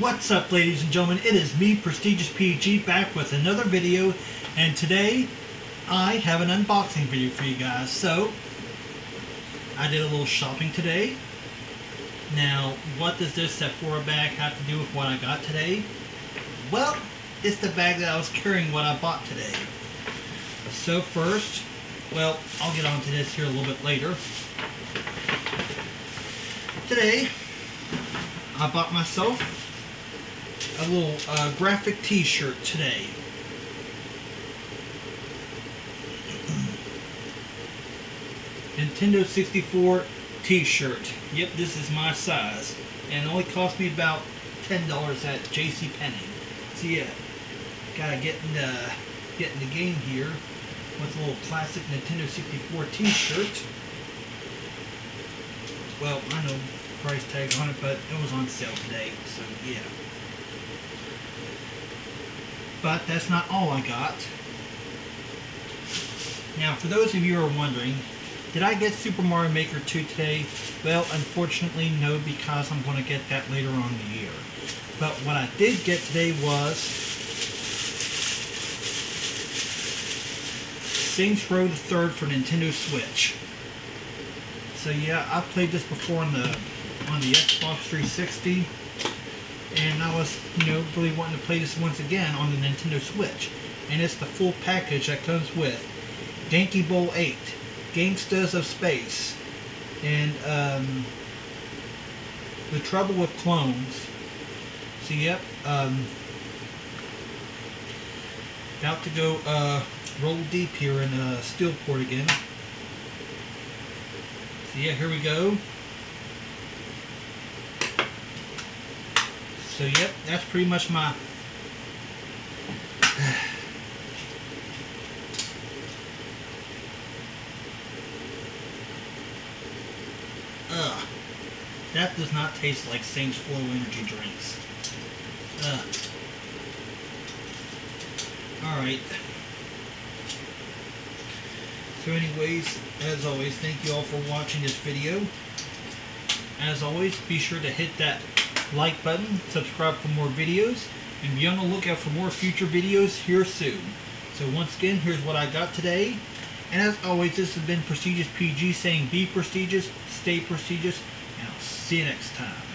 What's up ladies and gentlemen, it is me, Prestigious PG, back with another video, and today I have an unboxing video for you guys. So, I did a little shopping today. Now, what does this Sephora bag have to do with what I got today? Well, it's the bag that I was carrying what I bought today. So first, well, I'll get onto this here a little bit later. Today, I bought myself a little uh, graphic t-shirt today. Nintendo 64 t-shirt. Yep, this is my size. And it only cost me about $10 at J.C. Penney. So yeah, gotta get in the, get in the game here with a little classic Nintendo 64 t-shirt. Well, I know price tag on it, but it was on sale today, so yeah. But that's not all I got. Now, for those of you who are wondering, did I get Super Mario Maker 2 today? Well, unfortunately, no, because I'm going to get that later on in the year. But what I did get today was Saints Row the Third for Nintendo Switch. So yeah, I've played this before on the on the Xbox 360, and I was you know really wanting to play this once again on the Nintendo Switch. And it's the full package that comes with Genki Bowl 8, Gangsters of Space, and um, The Trouble with Clones. So yep, um, about to go uh, roll deep here in uh, Steelport again. So yeah, here we go. So yep, that's pretty much my Ugh. That does not taste like Saints Flow energy drinks. Ugh. Alright. So anyways, as always, thank you all for watching this video. As always, be sure to hit that like button, subscribe for more videos, and be on the lookout for more future videos here soon. So once again, here's what I got today. And as always, this has been Prestigious PG saying be prestigious, stay prestigious, and I'll see you next time.